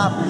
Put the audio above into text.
up.